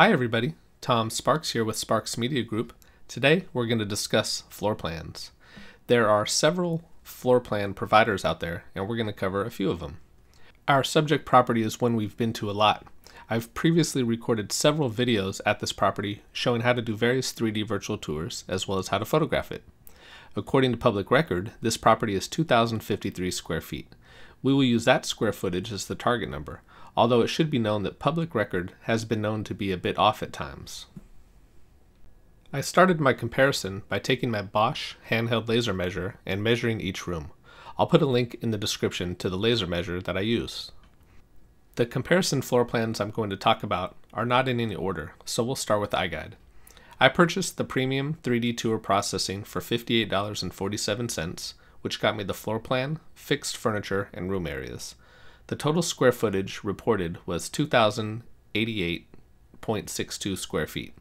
Hi everybody, Tom Sparks here with Sparks Media Group. Today we're going to discuss floor plans. There are several floor plan providers out there and we're going to cover a few of them. Our subject property is one we've been to a lot. I've previously recorded several videos at this property showing how to do various 3D virtual tours as well as how to photograph it. According to public record, this property is 2,053 square feet. We will use that square footage as the target number, although it should be known that public record has been known to be a bit off at times. I started my comparison by taking my Bosch handheld laser measure and measuring each room. I'll put a link in the description to the laser measure that I use. The comparison floor plans I'm going to talk about are not in any order, so we'll start with iGuide. I purchased the premium 3D tour processing for $58.47, which got me the floor plan, fixed furniture, and room areas. The total square footage reported was 2,088.62 square feet,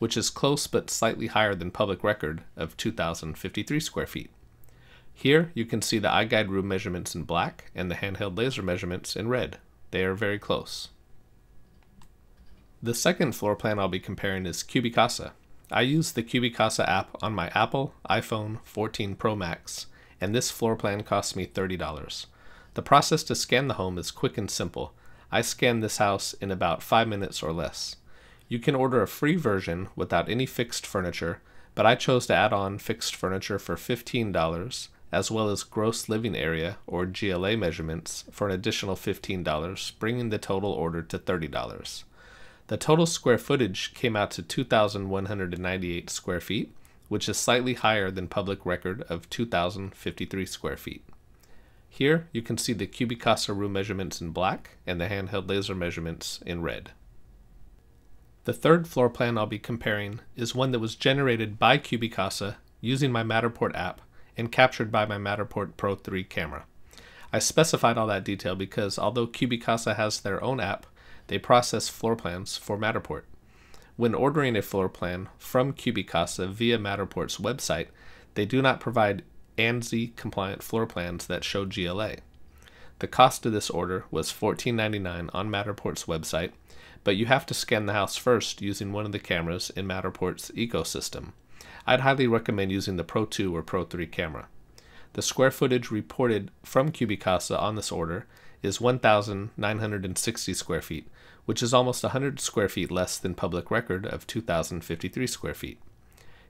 which is close but slightly higher than public record of 2,053 square feet. Here you can see the iGuide room measurements in black and the handheld laser measurements in red. They are very close. The second floor plan I'll be comparing is Cubicasa. I use the Cubicasa app on my Apple iPhone 14 Pro Max, and this floor plan cost me $30. The process to scan the home is quick and simple. I scanned this house in about 5 minutes or less. You can order a free version without any fixed furniture, but I chose to add on fixed furniture for $15 as well as gross living area or GLA measurements for an additional $15, bringing the total order to $30. The total square footage came out to 2,198 square feet, which is slightly higher than public record of 2,053 square feet. Here you can see the Cubicasa room measurements in black and the handheld laser measurements in red. The third floor plan I'll be comparing is one that was generated by Cubicasa using my Matterport app and captured by my Matterport Pro 3 camera. I specified all that detail because although Cubicasa has their own app, they process floor plans for Matterport. When ordering a floor plan from Cubicasa via Matterport's website, they do not provide ANSI compliant floor plans that show GLA. The cost of this order was $14.99 on Matterport's website, but you have to scan the house first using one of the cameras in Matterport's ecosystem. I'd highly recommend using the Pro 2 or Pro 3 camera. The square footage reported from Cubicasa on this order is 1,960 square feet, which is almost 100 square feet less than public record of 2,053 square feet.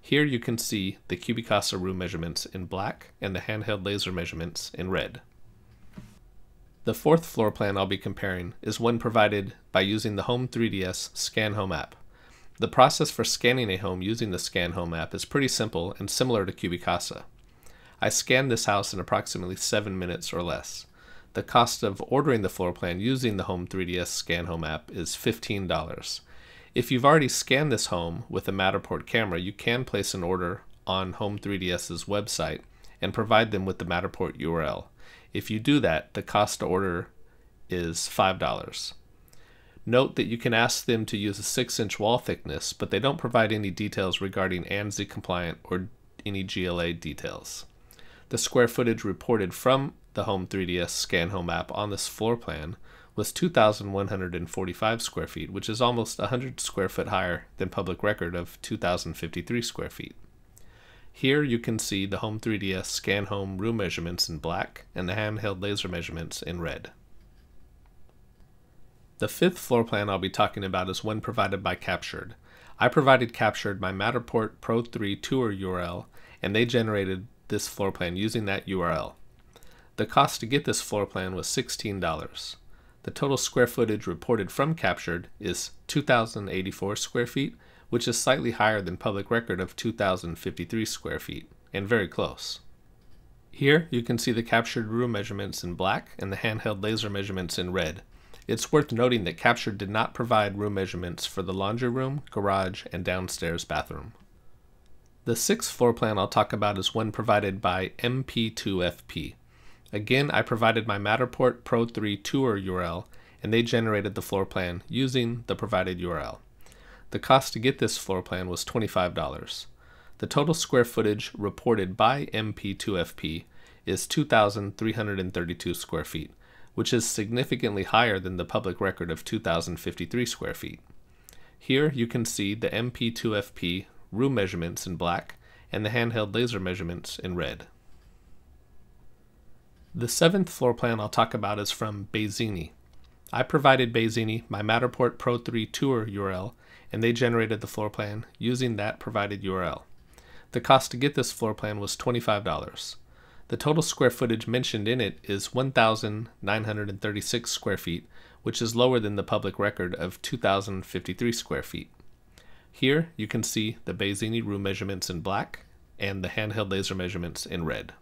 Here you can see the Cubicasa room measurements in black and the handheld laser measurements in red. The fourth floor plan I'll be comparing is one provided by using the Home 3DS Scan Home app. The process for scanning a home using the Scan Home app is pretty simple and similar to Cubicasa. I scanned this house in approximately 7 minutes or less. The cost of ordering the floor plan using the Home 3DS Scan Home app is $15. If you've already scanned this home with a Matterport camera, you can place an order on Home3DS's website and provide them with the Matterport URL. If you do that, the cost to order is $5. Note that you can ask them to use a 6 inch wall thickness, but they don't provide any details regarding ANSI compliant or any GLA details. The square footage reported from the Home 3DS Scan Home app on this floor plan was 2,145 square feet, which is almost 100 square foot higher than public record of 2,053 square feet. Here you can see the Home 3DS Scan Home room measurements in black and the handheld laser measurements in red. The fifth floor plan I'll be talking about is one provided by Captur3d. I provided Captur3d my Matterport Pro 3 tour URL and they generated this floor plan using that URL. The cost to get this floor plan was $16. The total square footage reported from Captur3d is 2,084 square feet, which is slightly higher than public record of 2,053 square feet, and very close. Here you can see the Captur3d room measurements in black and the handheld laser measurements in red. It's worth noting that Captur3d did not provide room measurements for the laundry room, garage, and downstairs bathroom. The sixth floor plan I'll talk about is one provided by MP2FP. Again, I provided my Matterport Pro 3 tour URL and they generated the floor plan using the provided URL. The cost to get this floor plan was $25. The total square footage reported by MP2FP is 2,332 square feet, which is significantly higher than the public record of 2,053 square feet. Here you can see the MP2FP room measurements in black and the handheld laser measurements in red. The seventh floor plan I'll talk about is from Baezeni. I provided Baezeni my Matterport Pro 3 Tour URL and they generated the floor plan using that provided URL. The cost to get this floor plan was $25. The total square footage mentioned in it is 1,936 square feet, which is lower than the public record of 2,053 square feet. Here you can see the Baezeni room measurements in black and the handheld laser measurements in red.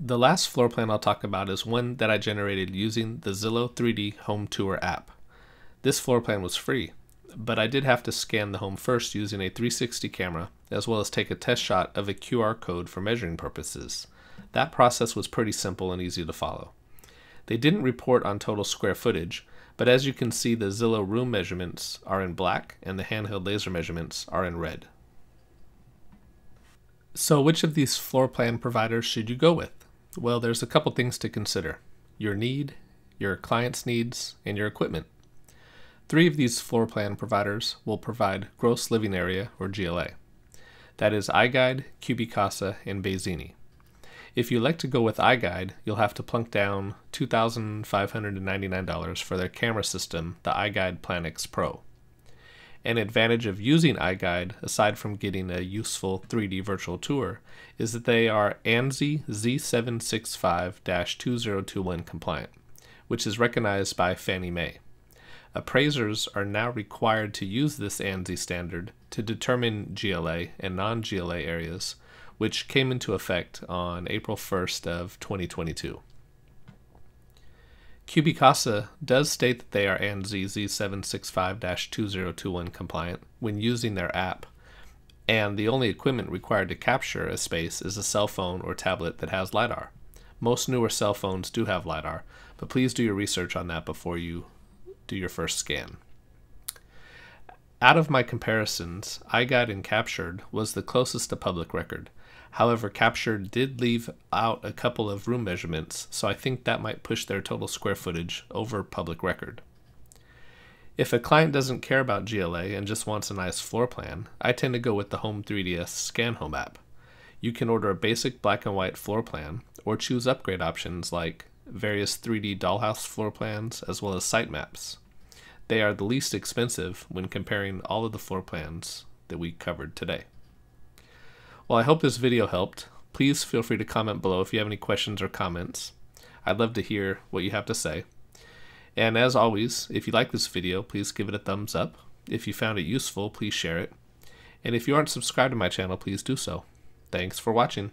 The last floor plan I'll talk about is one that I generated using the Zillow 3D Home Tour app. This floor plan was free, but I did have to scan the home first using a 360 camera, as well as take a test shot of a QR code for measuring purposes. That process was pretty simple and easy to follow. They didn't report on total square footage, but as you can see the Zillow room measurements are in black and the handheld laser measurements are in red. So which of these floor plan providers should you go with? Well, there's a couple things to consider. Your need, your client's needs, and your equipment. Three of these floor plan providers will provide gross living area, or GLA. That is iGuide, Cubicasa, and Baezeni. If you like to go with iGuide, you'll have to plunk down $2,599 for their camera system, the iGuide Planix Pro. An advantage of using iGuide, aside from getting a useful 3D virtual tour, is that they are ANSI Z765-2021 compliant, which is recognized by Fannie Mae. Appraisers are now required to use this ANSI standard to determine GLA and non-GLA areas, which came into effect on April 1st of 2022. Cubicasa does state that they are ANSI Z765-2021 compliant when using their app, and the only equipment required to capture a space is a cell phone or tablet that has LiDAR. Most newer cell phones do have LiDAR, but please do your research on that before you do your first scan. Out of my comparisons, iGuide and Captur3d was the closest to public record. However, Capture did leave out a couple of room measurements, so I think that might push their total square footage over public record. If a client doesn't care about GLA and just wants a nice floor plan, I tend to go with the Home 3ds Scan Home app. You can order a basic black and white floor plan, or choose upgrade options like various 3D dollhouse floor plans, as well as site maps. They are the least expensive when comparing all of the floor plans that we covered today. Well, I hope this video helped. Please feel free to comment below if you have any questions or comments. I'd love to hear what you have to say. And as always, if you like this video, please give it a thumbs up. If you found it useful, please share it. And if you aren't subscribed to my channel, please do so. Thanks for watching.